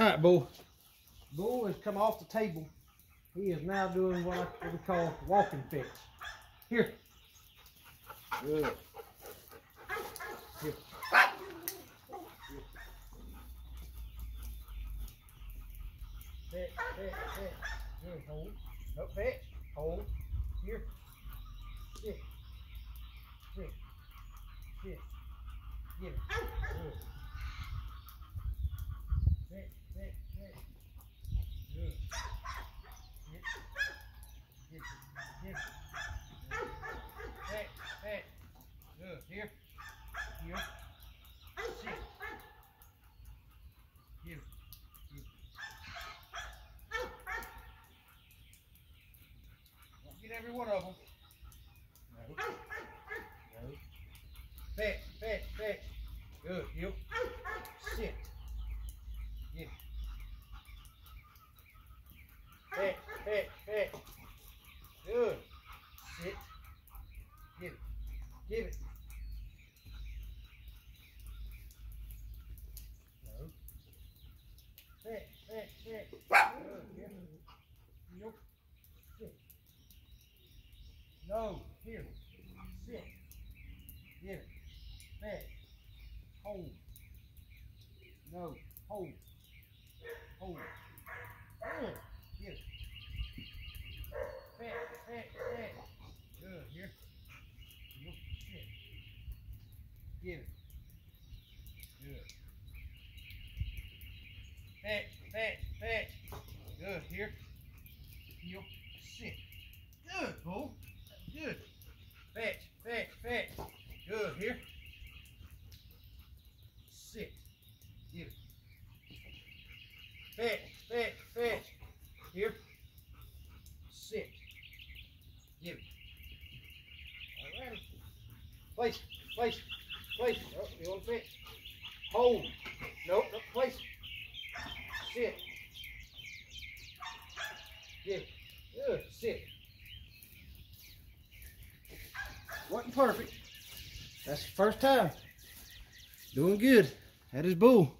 All right, Bull. Bull has come off the table. He is now doing what, I, what we call walking fetch. Here. Good. Here. Fetch, fetch, fetch. Good. Hold. No, fetch. Hold. Here. Sit. Sit. Sit. Get it. Good. Fetch, fetch, fetch. Good. Get. Get it. Get it. Good. Here. Here. Sit. It. Don't get every one of them. No. No. Fetch, fetch, fetch. Good. You. Sit. It. Fetch, fetch, fetch. Good. Sit. Give it. Give it. No. Fetch, fetch, fetch. Good. Here. Sit. Here. Sit. Get it. Fetch. Hold. No. Hold. Hold. Good. Get it. Fetch, fetch, fetch. Good. Here. You. Sit. Get it. Good. Fetch, fetch, fetch. Good. Here. You. Sit. Good, Bull. Good. Fetch, fetch, fetch. Good. Here. Sit. Get it. Fetch, fetch, fetch. Here. Sit. Get it. Alrighty. Place, place, place. Oh, you want to fetch? Hold. Nope, nope, place. Sit. Get. Good. Sit. Wasn't perfect. That's the first time. Doing good. That is bull.